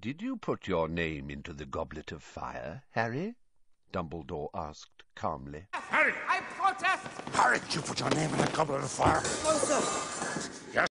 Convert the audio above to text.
Did you put your name into the goblet of fire, Harry? Dumbledore asked calmly. Harry! I protest! Harry, you put your name in the goblet of fire. No, sir.